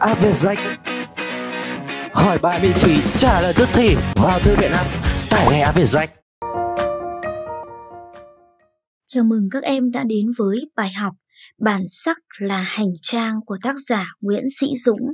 Aviazac Hỏi bài miễn phí, trả lời tức thì vào thư viện app, tải ngay Aviazac Chào mừng các em đã đến với bài học Bản sắc là hành trang của tác giả Nguyễn Sĩ Dũng.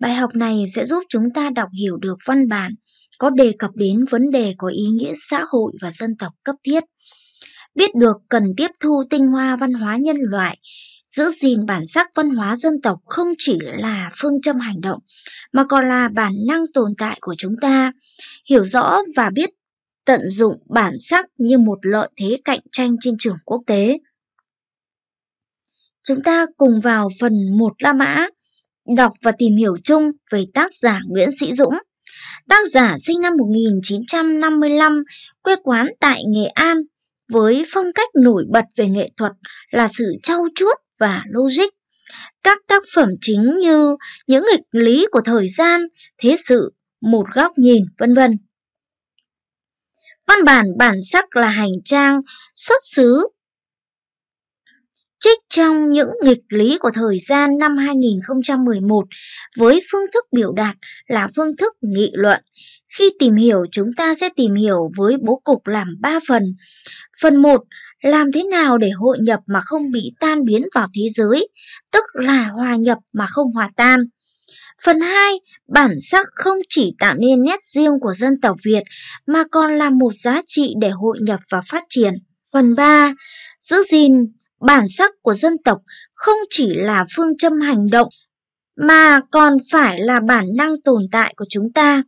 Bài học này sẽ giúp chúng ta đọc hiểu được văn bản có đề cập đến vấn đề có ý nghĩa xã hội và dân tộc cấp thiết. Biết được cần tiếp thu tinh hoa văn hóa nhân loại, giữ gìn bản sắc văn hóa dân tộc không chỉ là phương châm hành động, mà còn là bản năng tồn tại của chúng ta. Hiểu rõ và biết tận dụng bản sắc như một lợi thế cạnh tranh trên trường quốc tế. Chúng ta cùng vào phần 1 La Mã, đọc và tìm hiểu chung về tác giả Nguyễn Sĩ Dũng. Tác giả sinh năm 1955, quê quán tại Nghệ An, với phong cách nổi bật về nghệ thuật là sự trau chuốt và logic. Các tác phẩm chính như những nghịch lý của thời gian, thế sự, một góc nhìn, vân vân. Văn bản bản sắc là hành trang xuất xứ trích trong những nghịch lý của thời gian năm 2011 với phương thức biểu đạt là phương thức nghị luận. Khi tìm hiểu chúng ta sẽ tìm hiểu với bố cục làm 3 phần. Phần 1 làm thế nào để hội nhập mà không bị tan biến vào thế giới, tức là hòa nhập mà không hòa tan. Phần 2, bản sắc không chỉ tạo nên nét riêng của dân tộc Việt mà còn là một giá trị để hội nhập và phát triển. Phần 3, giữ gìn bản sắc của dân tộc không chỉ là phương châm hành động mà còn phải là bản năng tồn tại của chúng ta.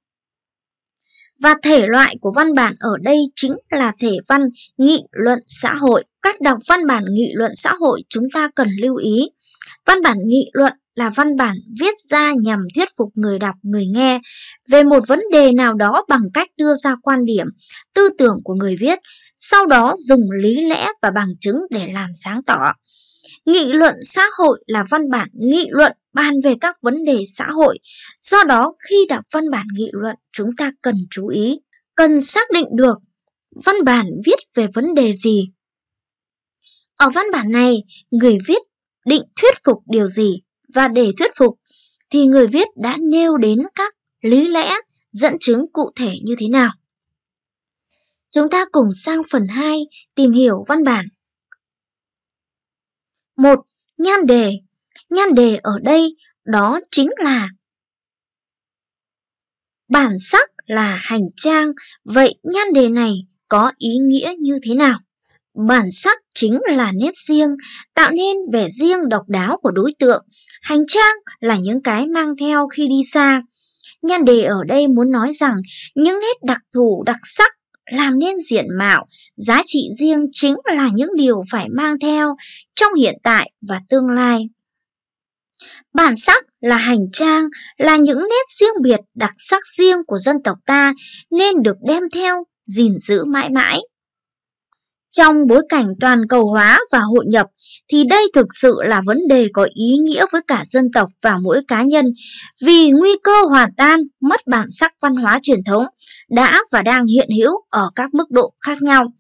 Và thể loại của văn bản ở đây chính là thể văn nghị luận xã hội. Cách đọc văn bản nghị luận xã hội chúng ta cần lưu ý. Văn bản nghị luận là văn bản viết ra nhằm thuyết phục người đọc, người nghe về một vấn đề nào đó bằng cách đưa ra quan điểm, tư tưởng của người viết, sau đó dùng lý lẽ và bằng chứng để làm sáng tỏ. Nghị luận xã hội là văn bản nghị luận bàn về các vấn đề xã hội. Do đó, khi đọc văn bản nghị luận, chúng ta cần chú ý, cần xác định được văn bản viết về vấn đề gì. Ở văn bản này, người viết định thuyết phục điều gì và để thuyết phục thì người viết đã nêu đến các lý lẽ, dẫn chứng cụ thể như thế nào. Chúng ta cùng sang phần 2 tìm hiểu văn bản. 1. Nhan đề Nhan đề ở đây đó chính là Bản sắc là hành trang, vậy nhan đề này có ý nghĩa như thế nào? Bản sắc chính là nét riêng, tạo nên vẻ riêng độc đáo của đối tượng. Hành trang là những cái mang theo khi đi xa. Nhan đề ở đây muốn nói rằng những nét đặc thù đặc sắc làm nên diện mạo, giá trị riêng chính là những điều phải mang theo trong hiện tại và tương lai. Bản sắc là hành trang, là những nét riêng biệt đặc sắc riêng của dân tộc ta nên được đem theo, gìn giữ mãi mãi. Trong bối cảnh toàn cầu hóa và hội nhập thì đây thực sự là vấn đề có ý nghĩa với cả dân tộc và mỗi cá nhân vì nguy cơ hòa tan, mất bản sắc văn hóa truyền thống đã và đang hiện hữu ở các mức độ khác nhau.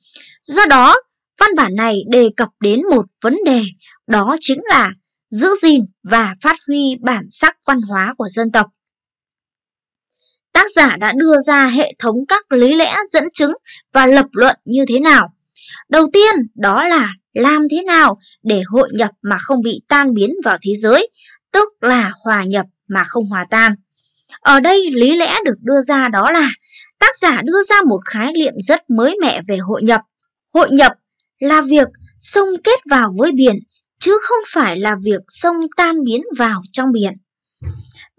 Do đó, văn bản này đề cập đến một vấn đề, đó chính là giữ gìn và phát huy bản sắc văn hóa của dân tộc. Tác giả đã đưa ra hệ thống các lý lẽ dẫn chứng và lập luận như thế nào Đầu tiên đó là làm thế nào để hội nhập mà không bị tan biến vào thế giới, tức là hòa nhập mà không hòa tan. Ở đây lý lẽ được đưa ra đó là tác giả đưa ra một khái niệm rất mới mẻ về hội nhập. Hội nhập là việc sông kết vào với biển, chứ không phải là việc sông tan biến vào trong biển.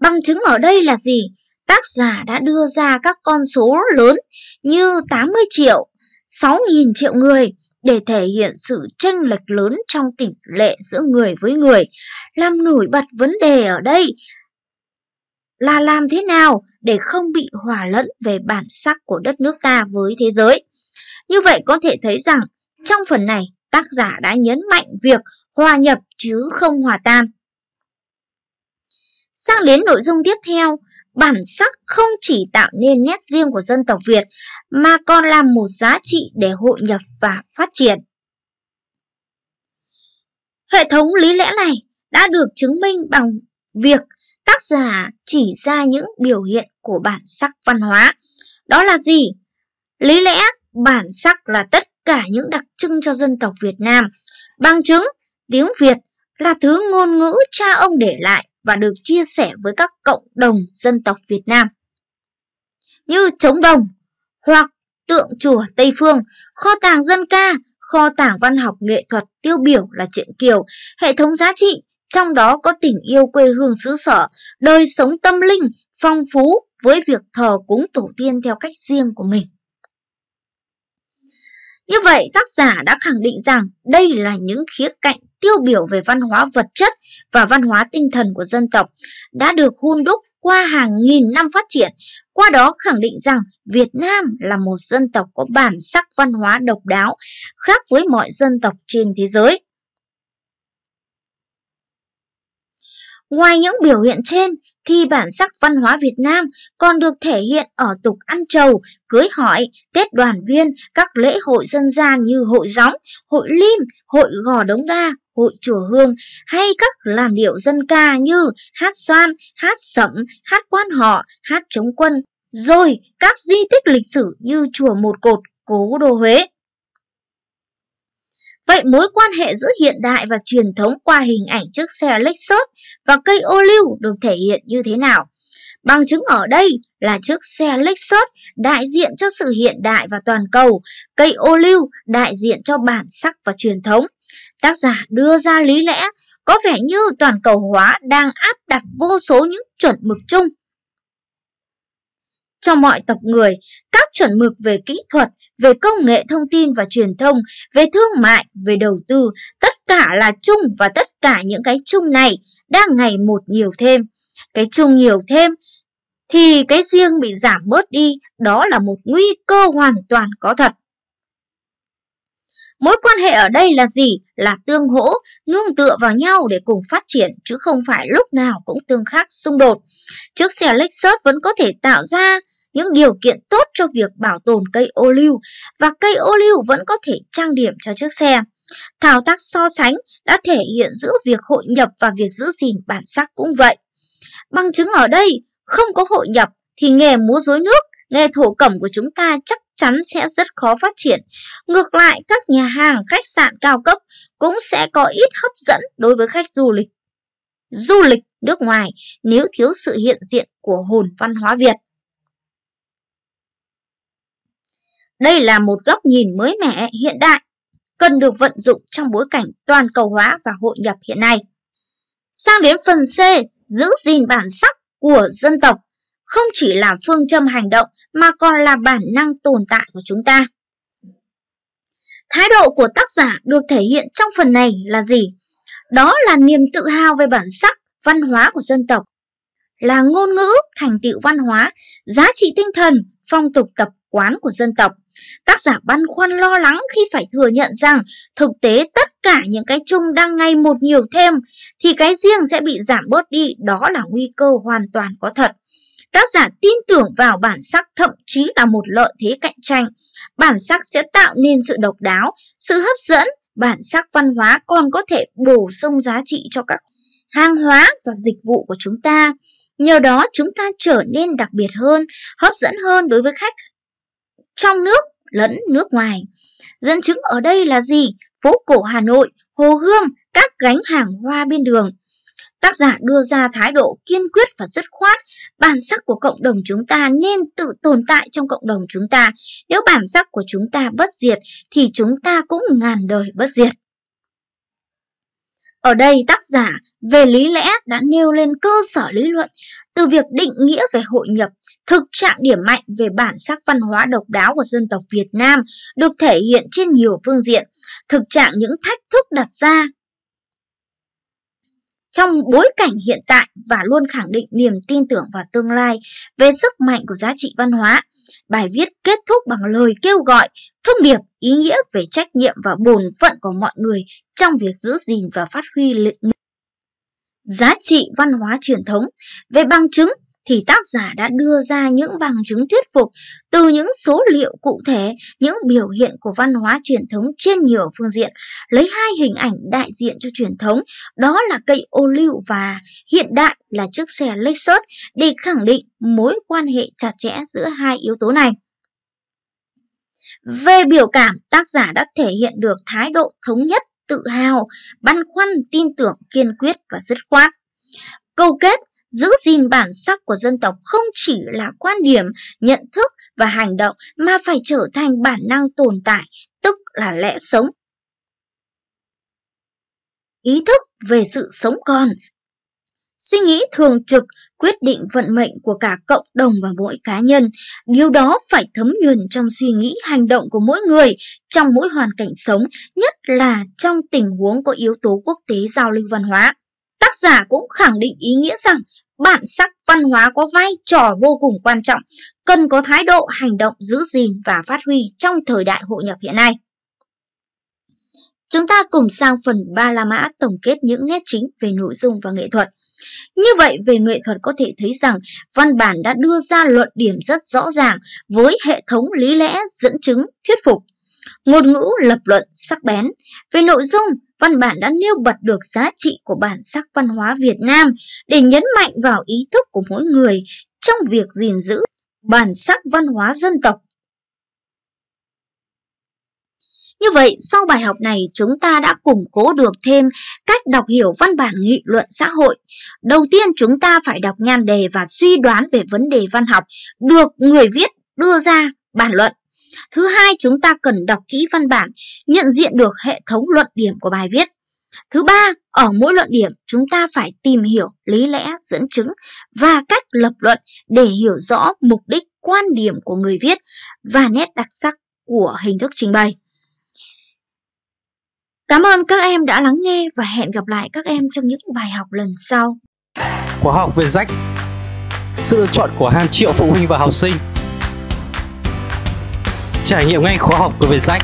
Bằng chứng ở đây là gì? Tác giả đã đưa ra các con số lớn như 80 triệu, 6.000 triệu người để thể hiện sự tranh lệch lớn trong tỷ lệ giữa người với người. Làm nổi bật vấn đề ở đây là làm thế nào để không bị hòa lẫn về bản sắc của đất nước ta với thế giới. Như vậy có thể thấy rằng trong phần này tác giả đã nhấn mạnh việc hòa nhập chứ không hòa tan. Sang đến nội dung tiếp theo, bản sắc không chỉ tạo nên nét riêng của dân tộc Việt mà còn là một giá trị để hội nhập và phát triển. Hệ thống lý lẽ này đã được chứng minh bằng việc tác giả chỉ ra những biểu hiện của bản sắc văn hóa. Đó là gì? Lý lẽ, bản sắc là tất cả những đặc trưng cho dân tộc Việt Nam. Bằng chứng, tiếng Việt là thứ ngôn ngữ cha ông để lại và được chia sẻ với các cộng đồng dân tộc Việt Nam. Như trống đồng hoặc tượng chùa Tây Phương, kho tàng dân ca, kho tàng văn học nghệ thuật tiêu biểu là truyện Kiều, hệ thống giá trị, trong đó có tình yêu quê hương xứ sở, đời sống tâm linh, phong phú với việc thờ cúng tổ tiên theo cách riêng của mình. Như vậy, tác giả đã khẳng định rằng đây là những khía cạnh tiêu biểu về văn hóa vật chất và văn hóa tinh thần của dân tộc đã được hun đúc qua hàng nghìn năm phát triển, qua đó khẳng định rằng Việt Nam là một dân tộc có bản sắc văn hóa độc đáo, khác với mọi dân tộc trên thế giới. Ngoài những biểu hiện trên, thì bản sắc văn hóa Việt Nam còn được thể hiện ở tục ăn trầu, cưới hỏi, Tết đoàn viên, các lễ hội dân gian như hội gióng, hội lim, hội gò đống đa, hội chùa hương hay các làn điệu dân ca như hát xoan, hát sẩm, hát quan họ, hát chống quân, rồi các di tích lịch sử như chùa Một Cột, Cố Đô Huế. Vậy mối quan hệ giữa hiện đại và truyền thống qua hình ảnh chiếc xe Lexus và cây ô liu được thể hiện như thế nào? Bằng chứng ở đây là chiếc xe Lexus đại diện cho sự hiện đại và toàn cầu, cây ô liu đại diện cho bản sắc và truyền thống. Tác giả đưa ra lý lẽ có vẻ như toàn cầu hóa đang áp đặt vô số những chuẩn mực chung cho mọi tộc người, các chuẩn mực về kỹ thuật, về công nghệ thông tin và truyền thông, về thương mại, về đầu tư, tất cả là chung và tất cả những cái chung này đang ngày một nhiều thêm. Cái chung nhiều thêm thì cái riêng bị giảm bớt đi, đó là một nguy cơ hoàn toàn có thật. Mối quan hệ ở đây là gì? Là tương hỗ, nương tựa vào nhau để cùng phát triển chứ không phải lúc nào cũng tương khắc xung đột. Chiếc xe Lexus vẫn có thể tạo ra những điều kiện tốt cho việc bảo tồn cây ô lưu và cây ô lưu vẫn có thể trang điểm cho chiếc xe. Thao tác so sánh đã thể hiện giữa việc hội nhập và việc giữ gìn bản sắc cũng vậy. Bằng chứng ở đây, không có hội nhập thì nghề múa rối nước, nghề thổ cẩm của chúng ta chắc chắn sẽ rất khó phát triển. Ngược lại, các nhà hàng, khách sạn cao cấp cũng sẽ có ít hấp dẫn đối với khách du lịch. Du lịch nước ngoài nếu thiếu sự hiện diện của hồn văn hóa Việt. Đây là một góc nhìn mới mẻ hiện đại, cần được vận dụng trong bối cảnh toàn cầu hóa và hội nhập hiện nay. Sang đến phần C, giữ gìn bản sắc của dân tộc không chỉ là phương châm hành động mà còn là bản năng tồn tại của chúng ta. Thái độ của tác giả được thể hiện trong phần này là gì? Đó là niềm tự hào về bản sắc, văn hóa của dân tộc, là ngôn ngữ, thành tựu văn hóa, giá trị tinh thần, phong tục tập quán của dân tộc. Tác giả băn khoăn lo lắng khi phải thừa nhận rằng thực tế tất cả những cái chung đang ngày một nhiều thêm thì cái riêng sẽ bị giảm bớt đi, đó là nguy cơ hoàn toàn có thật. Tác giả tin tưởng vào bản sắc thậm chí là một lợi thế cạnh tranh. Bản sắc sẽ tạo nên sự độc đáo, sự hấp dẫn, bản sắc văn hóa còn có thể bổ sung giá trị cho các hàng hóa và dịch vụ của chúng ta. Nhờ đó chúng ta trở nên đặc biệt hơn, hấp dẫn hơn đối với khách trong nước lẫn nước ngoài. Dẫn chứng ở đây là gì? Phố cổ Hà Nội, Hồ Gươm, các gánh hàng hoa bên đường. Tác giả đưa ra thái độ kiên quyết và dứt khoát, bản sắc của cộng đồng chúng ta nên tự tồn tại trong cộng đồng chúng ta. Nếu bản sắc của chúng ta bất diệt thì chúng ta cũng ngàn đời bất diệt. Ở đây tác giả về lý lẽ đã nêu lên cơ sở lý luận từ việc định nghĩa về hội nhập, thực trạng điểm mạnh về bản sắc văn hóa độc đáo của dân tộc Việt Nam được thể hiện trên nhiều phương diện, thực trạng những thách thức đặt ra trong bối cảnh hiện tại và luôn khẳng định niềm tin tưởng vào tương lai về sức mạnh của giá trị văn hóa. Bài viết kết thúc bằng lời kêu gọi, thông điệp, ý nghĩa về trách nhiệm và bổn phận của mọi người trong việc giữ gìn và phát huy giá trị văn hóa truyền thống. Về bằng chứng thì tác giả đã đưa ra những bằng chứng thuyết phục từ những số liệu cụ thể, những biểu hiện của văn hóa truyền thống trên nhiều phương diện, lấy hai hình ảnh đại diện cho truyền thống, đó là cây ô liu và hiện đại là chiếc xe Lexus để khẳng định mối quan hệ chặt chẽ giữa hai yếu tố này. Về biểu cảm, tác giả đã thể hiện được thái độ thống nhất, tự hào, băn khoăn, tin tưởng, kiên quyết và dứt khoát. Câu kết giữ gìn bản sắc của dân tộc không chỉ là quan điểm, nhận thức và hành động mà phải trở thành bản năng tồn tại, tức là lẽ sống. Ý thức về sự sống còn Suy nghĩ thường trực quyết định vận mệnh của cả cộng đồng và mỗi cá nhân. Điều đó phải thấm nhuần trong suy nghĩ hành động của mỗi người trong mỗi hoàn cảnh sống, nhất là trong tình huống có yếu tố quốc tế giao lưu văn hóa. Tác giả cũng khẳng định ý nghĩa rằng bản sắc văn hóa có vai trò vô cùng quan trọng, cần có thái độ hành động giữ gìn và phát huy trong thời đại hội nhập hiện nay. Chúng ta cùng sang phần ba la mã tổng kết những nét chính về nội dung và nghệ thuật. Như vậy, về nghệ thuật có thể thấy rằng văn bản đã đưa ra luận điểm rất rõ ràng với hệ thống lý lẽ dẫn chứng thuyết phục. Ngôn ngữ lập luận sắc bén. Về nội dung, văn bản đã nêu bật được giá trị của bản sắc văn hóa Việt Nam để nhấn mạnh vào ý thức của mỗi người trong việc gìn giữ bản sắc văn hóa dân tộc Như vậy, sau bài học này chúng ta đã củng cố được thêm cách đọc hiểu văn bản nghị luận xã hội. Đầu tiên chúng ta phải đọc nhan đề và suy đoán về vấn đề văn học được người viết đưa ra bàn luận. Thứ hai, chúng ta cần đọc kỹ văn bản, nhận diện được hệ thống luận điểm của bài viết. Thứ ba, ở mỗi luận điểm chúng ta phải tìm hiểu lý lẽ dẫn chứng và cách lập luận để hiểu rõ mục đích quan điểm của người viết và nét đặc sắc của hình thức trình bày. Cảm ơn các em đã lắng nghe và hẹn gặp lại các em trong những bài học lần sau. Khóa học về rách Sự lựa chọn của hàng triệu phụ huynh và học sinh Trải nghiệm ngay khóa học của việt sách.